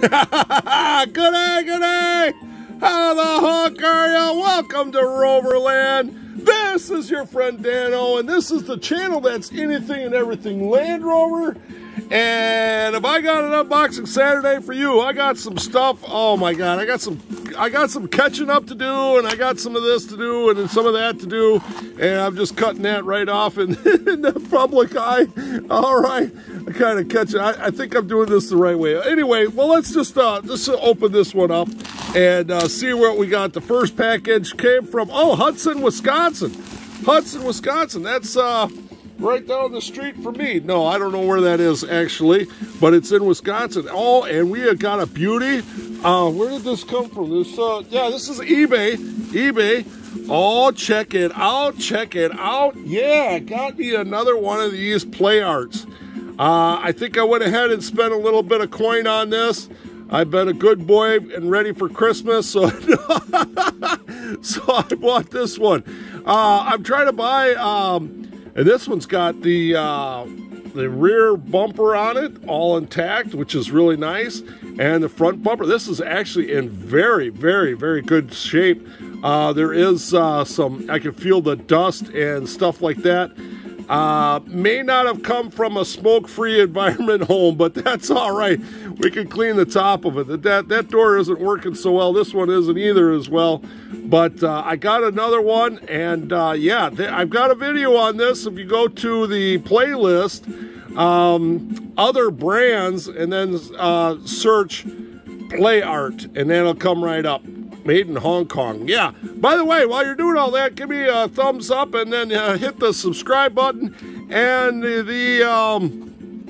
good day, good day. How the heck are you? Welcome to Roverland. This is your friend Dano, and this is the channel that's anything and everything Land Rover. And if I got an unboxing Saturday for you, I got some stuff. Oh my God, I got some, I got some catching up to do, and I got some of this to do, and some of that to do, and I'm just cutting that right off in, in the public eye. All right, I kind of catch it. I, I, think I'm doing this the right way. Anyway, well, let's just uh, just open this one up and uh, see what we got. The first package came from oh Hudson, Wisconsin. Hudson, Wisconsin. That's uh right down the street from me. No, I don't know where that is actually, but it's in Wisconsin. Oh, and we have got a beauty. Uh, where did this come from? This, uh, yeah, this is eBay. eBay. Oh, check it out. Check it out. Yeah, got me another one of these play arts. Uh, I think I went ahead and spent a little bit of coin on this. I've been a good boy and ready for Christmas, so, so I bought this one. Uh, I'm trying to buy um, and this one's got the uh, the rear bumper on it all intact, which is really nice. And the front bumper, this is actually in very, very, very good shape. Uh, there is uh, some, I can feel the dust and stuff like that. Uh, may not have come from a smoke-free environment home, but that's all right. We can clean the top of it. That, that door isn't working so well. This one isn't either as well. But uh, I got another one, and uh, yeah, I've got a video on this. If you go to the playlist, um, other brands, and then uh, search play art, and then it'll come right up made in Hong Kong. Yeah. By the way, while you're doing all that, give me a thumbs up and then uh, hit the subscribe button and the um,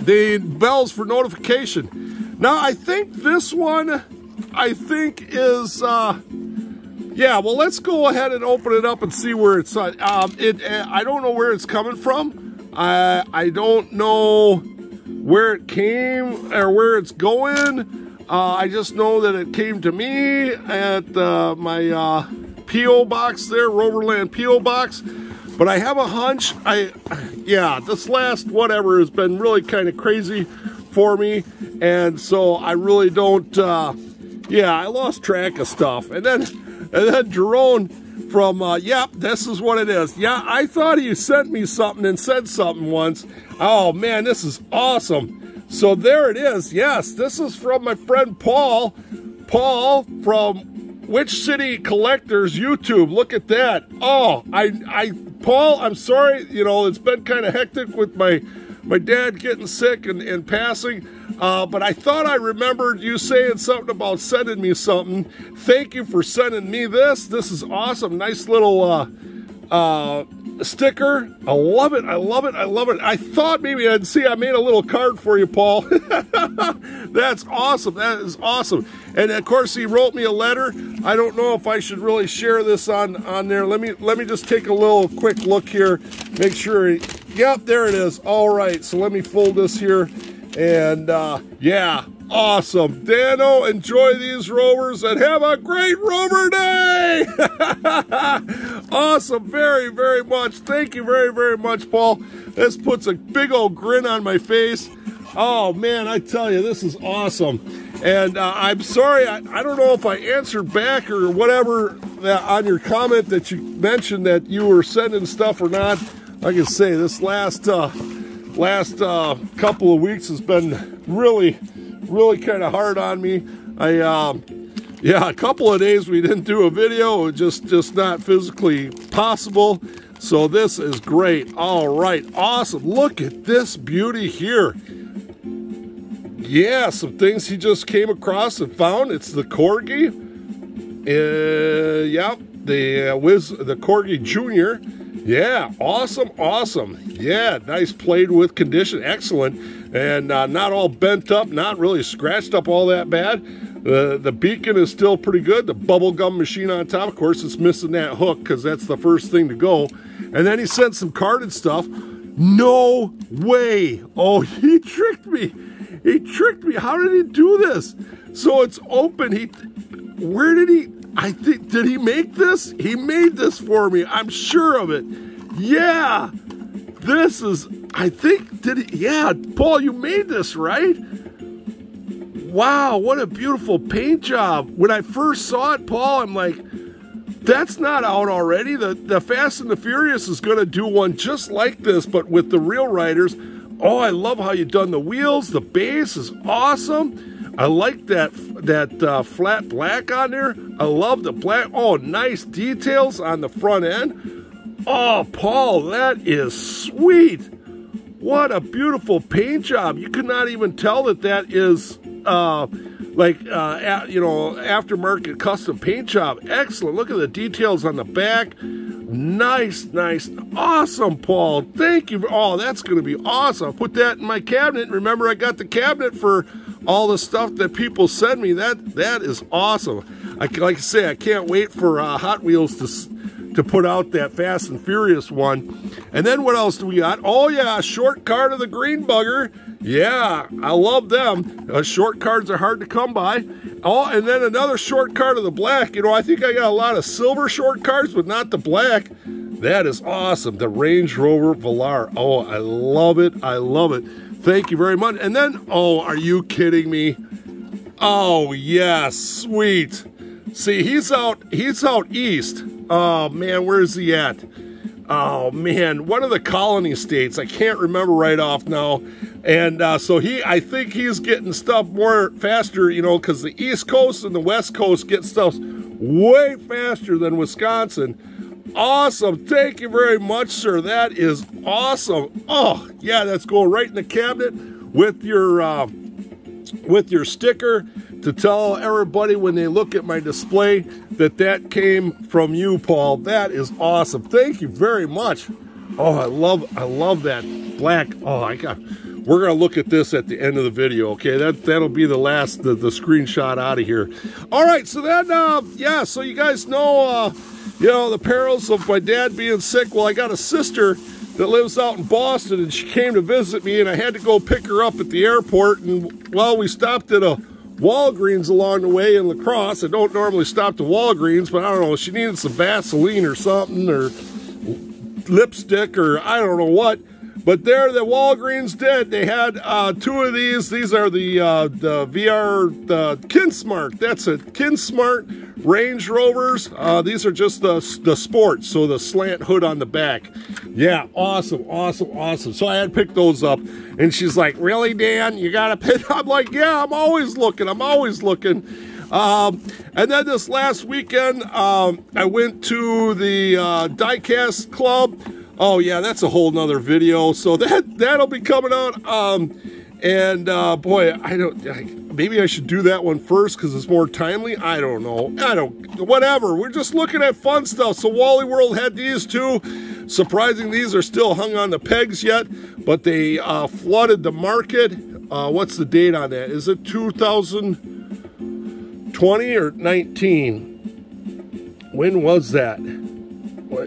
the bells for notification. Now, I think this one, I think is, uh, yeah. Well, let's go ahead and open it up and see where it's. Uh, um, it. Uh, I don't know where it's coming from. I I don't know where it came or where it's going. Uh, I just know that it came to me at uh, my uh, P.O. box there, Roverland P.O. box. But I have a hunch, I, yeah, this last whatever has been really kind of crazy for me. And so I really don't, uh, yeah, I lost track of stuff. And then, and then Jerome from, uh, yep, this is what it is. Yeah, I thought he sent me something and said something once. Oh man, this is awesome. So there it is. Yes, this is from my friend Paul. Paul from Witch City Collectors YouTube. Look at that. Oh, I, I, Paul, I'm sorry. You know, it's been kind of hectic with my, my dad getting sick and, and passing. Uh, but I thought I remembered you saying something about sending me something. Thank you for sending me this. This is awesome. Nice little uh, uh, sticker. I love it. I love it. I love it. I thought maybe I'd see I made a little card for you, Paul. That's awesome. That is awesome. And of course he wrote me a letter. I don't know if I should really share this on on there. Let me let me just take a little quick look here. Make sure Yep, there it is. All right. So let me fold this here and uh yeah, awesome. Dano, enjoy these rovers and have a great rover day. awesome. Very, very much. Thank you very, very much, Paul. This puts a big old grin on my face. Oh, man, I tell you, this is awesome. And uh, I'm sorry, I, I, don't know if I answered back or whatever that, on your comment that you mentioned that you were sending stuff or not. Like I can say, this last uh, last uh, couple of weeks has been really really kind of hard on me. I, um, yeah, a couple of days we didn't do a video. Just, just not physically possible. So this is great. All right, awesome. Look at this beauty here. Yeah, some things he just came across and found. It's the Corgi. Uh, yeah, the uh, Wiz, the Corgi Junior. Yeah, awesome, awesome. Yeah, nice played with condition, excellent. And uh, not all bent up, not really scratched up all that bad. The, the beacon is still pretty good. The bubble gum machine on top, of course, it's missing that hook because that's the first thing to go. And then he sent some carded stuff. No way. Oh, he tricked me. He tricked me. How did he do this? So it's open. He, where did he, I think, did he make this? He made this for me. I'm sure of it. Yeah. This is, I think, did he, yeah, Paul, you made this, right? Wow, what a beautiful paint job. When I first saw it, Paul, I'm like, that's not out already. The, the Fast and the Furious is going to do one just like this, but with the real riders. Oh, I love how you've done the wheels. The base is awesome. I like that that uh, flat black on there. I love the black. Oh, nice details on the front end. Oh, Paul, that is sweet. What a beautiful paint job. You could not even tell that that is uh, like, uh, you know, aftermarket custom paint job. Excellent. Look at the details on the back. Nice, nice, awesome, Paul. Thank you. Oh, that's going to be awesome. Put that in my cabinet. Remember, I got the cabinet for all the stuff that people send me. That That is awesome. I, like I say, I can't wait for uh, Hot Wheels to, to put out that Fast and Furious one. And then what else do we got? Oh, yeah, short card of the Green Bugger. Yeah, I love them. Uh, short cards are hard to come by. Oh, and then another short card of the black. You know, I think I got a lot of silver short cards, but not the black. That is awesome. The Range Rover Velar. Oh, I love it. I love it. Thank you very much. And then, oh, are you kidding me? Oh, yes, sweet. See, he's out, he's out east. Oh, man, where's he at? Oh, man, one of the colony states. I can't remember right off now. And uh, so he, I think he's getting stuff more faster, you know, because the East Coast and the West Coast get stuff way faster than Wisconsin. Awesome. Thank you very much, sir. That is awesome. Oh, yeah, that's going right in the cabinet with your uh, with your sticker to tell everybody when they look at my display that that came from you, Paul. That is awesome. Thank you very much. Oh, I love I love that black. Oh, I got we're to look at this at the end of the video, okay? That, that'll be the last, the, the screenshot out of here. All right, so then, uh, yeah, so you guys know, uh, you know, the perils of my dad being sick. Well, I got a sister that lives out in Boston, and she came to visit me, and I had to go pick her up at the airport. And, well, we stopped at a Walgreens along the way in La Crosse. I don't normally stop to Walgreens, but I don't know, she needed some Vaseline or something, or lipstick, or I don't know what. But there, the Walgreens did. They had uh, two of these. These are the uh, the VR the KinSmart. That's it. KinSmart Range Rovers. Uh, these are just the the sports. So the slant hood on the back. Yeah, awesome, awesome, awesome. So I had picked those up, and she's like, "Really, Dan? You got to pick?" I'm like, "Yeah, I'm always looking. I'm always looking." Um, and then this last weekend, um, I went to the uh, Diecast Club. Oh yeah, that's a whole nother video. So that that'll be coming out. Um, and uh, boy, I don't. I, maybe I should do that one first because it's more timely. I don't know. I don't. Whatever. We're just looking at fun stuff. So Wally World had these two. Surprising, these are still hung on the pegs yet, but they uh, flooded the market. Uh, what's the date on that? Is it 2020 or 19? When was that?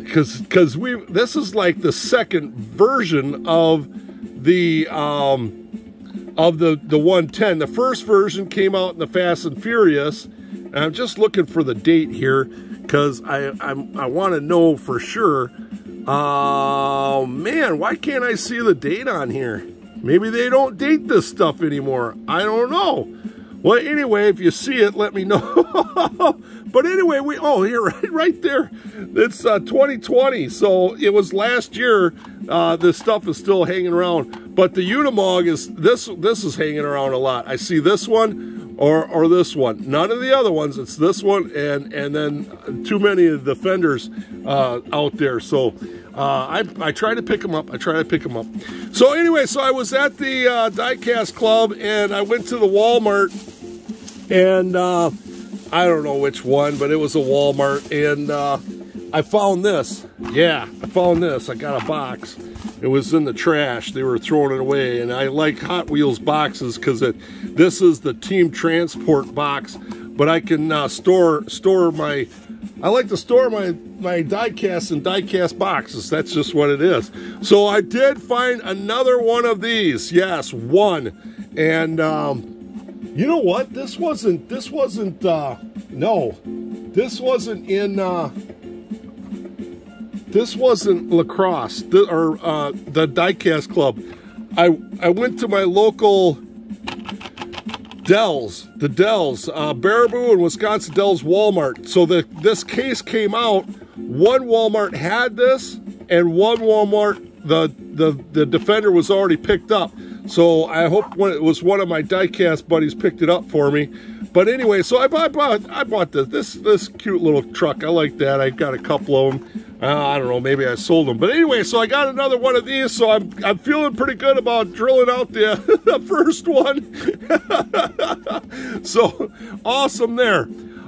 Because because we this is like the second version of the um of the the 110 the first version came out in the fast and furious and i'm just looking for the date here because i I'm, i want to know for sure. Oh uh, man why can't i see the date on here? Maybe they don't date this stuff anymore. I don't know well, anyway, if you see it, let me know. but anyway, we oh here right right there. It's uh, 2020, so it was last year. Uh, this stuff is still hanging around, but the Unimog is this this is hanging around a lot. I see this one or or this one. None of the other ones. It's this one and and then too many of the fenders uh, out there. So. Uh, I, I try to pick them up. I try to pick them up. So anyway, so I was at the uh, Diecast Club and I went to the Walmart and uh, I don't know which one, but it was a Walmart, and uh, I found this. Yeah, I found this. I got a box. It was in the trash. They were throwing it away, and I like Hot Wheels boxes because this is the Team Transport box, but I can uh, store store my. I like to store my my diecast in diecast boxes. That's just what it is. So I did find another one of these. Yes, one, and. Um, you know what? This wasn't, this wasn't, uh, no, this wasn't in, uh, this wasn't La Crosse the, or uh, the Diecast Club. I, I went to my local Dells, the Dells, uh, Baraboo and Wisconsin Dells Walmart. So the this case came out. One Walmart had this, and one Walmart the the the defender was already picked up. So I hope when it was one of my diecast buddies picked it up for me. But anyway, so I bought, I bought, I bought this, this, this cute little truck. I like that. I got a couple of them. Uh, I don't know, maybe I sold them. But anyway, so I got another one of these, so I'm, I'm feeling pretty good about drilling out the, the first one. so awesome there.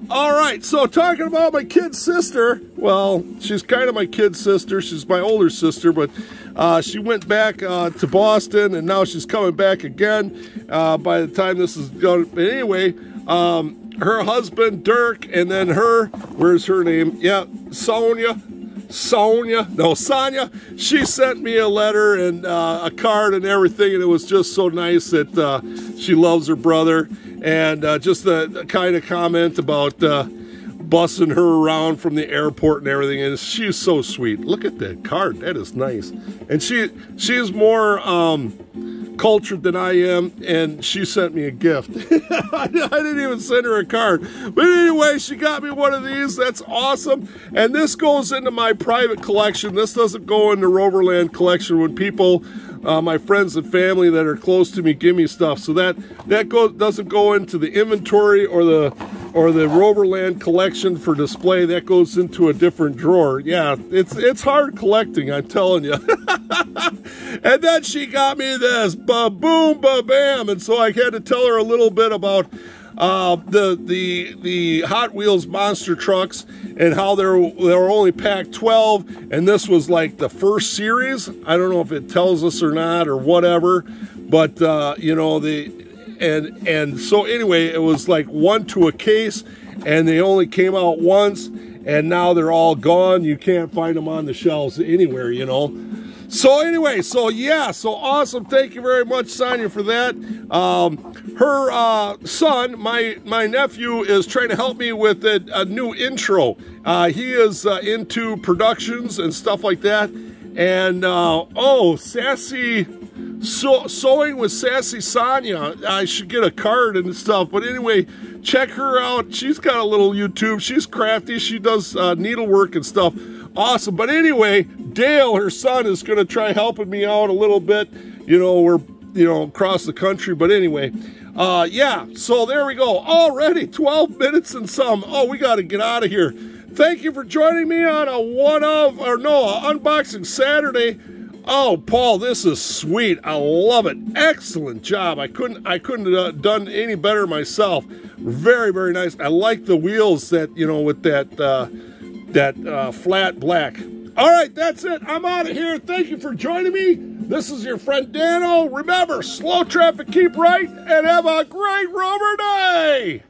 All right, so talking about my kid sister, well, she's kind of my kid sister. She's my older sister, but uh, she went back uh, to Boston, and now she's coming back again uh, by the time this is done. But anyway, um, her husband, Dirk, and then her, where's her name? Yeah, Sonia. Sonia, no, Sonia, she sent me a letter and uh, a card and everything, and it was just so nice that uh, she loves her brother. And uh, just the, the, kind of comment about bussing her around from the airport and everything, and she's so sweet. Look at that card, that is nice. And she she is more um, cultured than I am, and she sent me a gift. I didn't even send her a card. But anyway, she got me one of these. That's awesome. And this goes into my private collection. This doesn't go into Roverland collection when people, uh, my friends and family that are close to me, give me stuff. So that that go, doesn't go into the inventory or the or the Roverland collection for display. That goes into a different drawer. Yeah, it's it's hard collecting, I'm telling you. and then she got me this, ba boom, ba bam. And so I had to tell her a little bit about uh, the the the Hot Wheels monster trucks and how they're they were only packed 12, and this was like the first series. I don't know if it tells us or not or whatever, but uh, you know the and and so anyway, it was like one to a case, and they only came out once, and now they're all gone. You can't find them on the shelves anywhere, you know. So anyway, so yeah, so awesome. Thank you very much, Sonia, for that. Um, her uh, son, my my nephew, is trying to help me with a, a new intro. Uh, he is uh, into productions and stuff like that. And uh, oh, sassy so, sewing with sassy Sonia. I should get a card and stuff. But anyway, check her out. She's got a little YouTube. She's crafty. She does uh, needlework and stuff. Awesome. But anyway, Dale, her son, is going to try helping me out a little bit. You know, we're, you know, across the country. But anyway, uh, yeah, so there we go. Already 12 minutes and some. Oh, we got to get out of here. Thank you for joining me on a one of, or no, unboxing Saturday. Oh, Paul, this is sweet. I love it. Excellent job. I couldn't I couldn't have done any better myself. Very, very nice. I like the wheels that, you know, with that uh, that uh, flat black. All right, that's it. I'm out of here. Thank you for joining me. This is your friend Dano. Remember, slow traffic, keep right, and have a great Rover day.